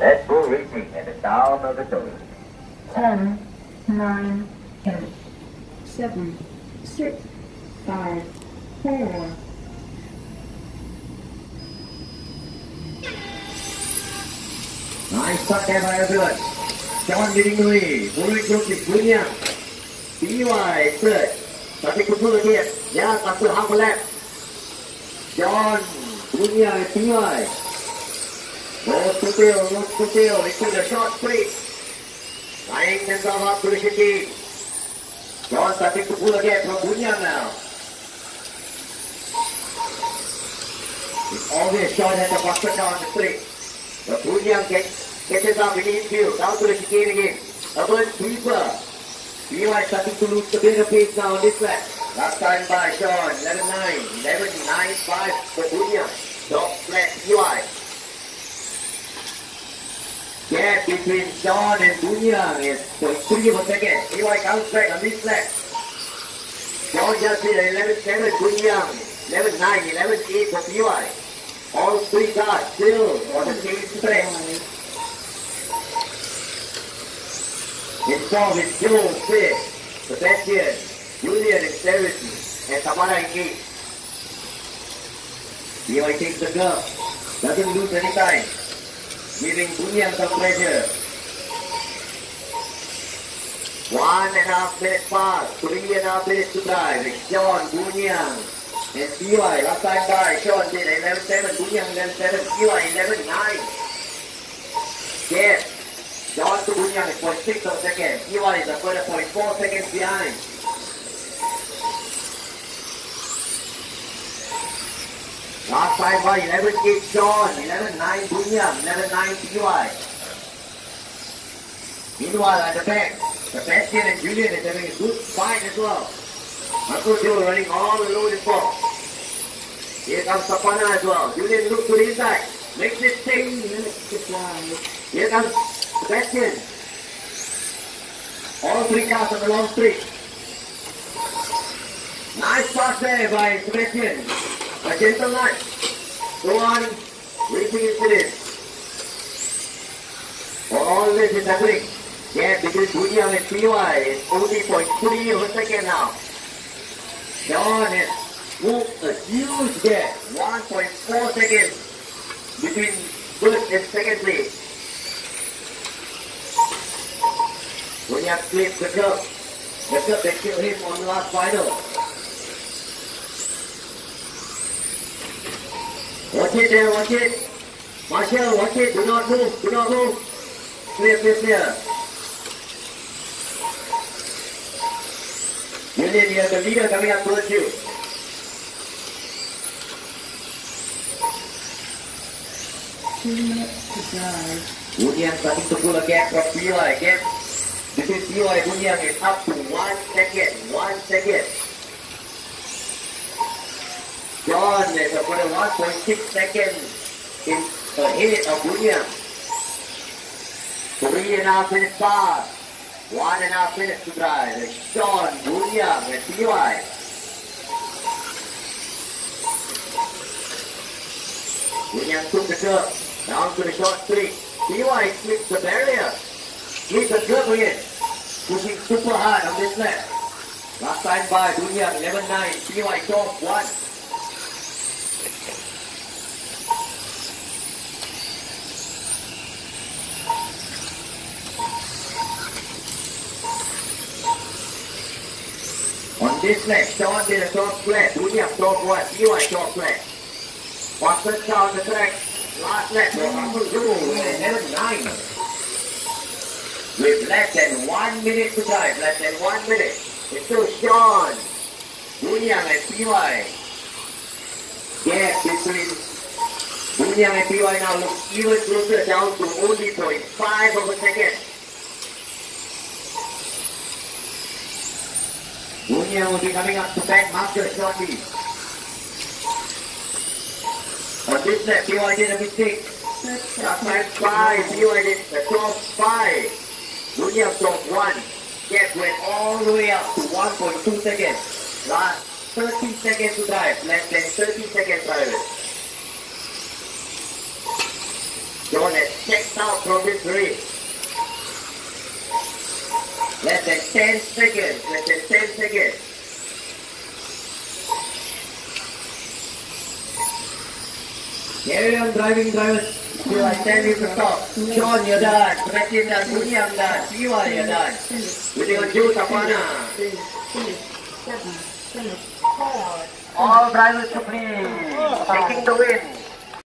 Red Bull Racing at the down of the toes. 10, 9, 8, 7, 6, 5, 4, Nice shot there by everyone. John leading the way. Moving group is William. BY third. Tapi kumpul lagi. Ya, satu half lap. John, William, BY. Low to tail, low to tail. Into the short straight. Flying themselves up to the city. John starting to pull again from William now. It's always short at the car on the straight. But William gets, it up in the infield, down to the chicane again. Double sweeper. BY starting to lose the bit of pace now on this lap. Last time by Sean, 11-9, 11-9-5 for William. Top flat BY. Gap between Sean and William is 0.3 of a second. BY comes back on this lap. Sean just hit 11-7, William. 11-9, 11-8 for BY. All three cars still on the same stretch. In front is Joe Smith, Sebastian, Julian and Severity, and Tamara engaged. BY takes the curve, doesn't lose any time, giving some pressure. One and a half minutes pass, three and a half minutes to drive. John Bunyan and BY. Last time by Sean did 11-7, Bunyan 11-7, BY 11-9. Yes, John to Bunyan is 0.6 of a second. BY is a further 0.4 seconds behind. Last time by 11-8 Sean, 11-9 Bunyan, 11-9 BY. Meanwhile at the back, Sebastian and Julian is having a good fight as well. Marco Joe running all alone in front. Here comes Sapana as well. Julian looks to the inside. Makes it six. Here comes Sebastian. All three cars on the long straight. Nice pass there by Sebastian. A gentle line. Go on. Racing into this. All this is happening. Yeah, because William and PY is only 0.3 of a second now. John has moved a huge gap, 1.4 seconds between first and second place. William clips the curve. The curve that killed him on the last final. Watch it there, watch it. Marshall, watch it. Do not move, do not move. Clear, clear, clear. Julian, you have the leader coming up towards you. Two minutes to drive. Julian starting to pull a gap from PY. Gap between PY and Julian is up to one second. One second. John is about 1.6 seconds in ahead of Julian. Three and a half minutes pass. One and a half minutes to drive. Sean, William, and PY. William took the curve down to the short street. PY slips the barrier. Slips the curve again. Pushing super hard on this lap. Last time by William 11-9. PY top 1. On this lap, Sean did a top flat, William top one, PY top flat. Watson down the track, last lap, Muhammad Zulu with 11 9. With less than one minute to drive, less than one minute. It's still Sean, William and PY. Gap between William and PY now looks even closer down to only 0.5 of a second. William will be coming up to back marker shortly. On this lap, PY did a mistake. Time five, PY did the top five. William top one. Gap went all the way up to 1.2 seconds. Last 30 seconds to drive, less than 30 seconds drive. John has checked out from victory. Less than 10 seconds. Less than 10 seconds. Carry on driving drivers. You are standing to stop. John, you're done. Pratim dan Bunyam done. Siwa, you're done. Finish. We dengan Ju tak mana. Six, finish. Seven, finish. Four. All drivers to please. Taking the win.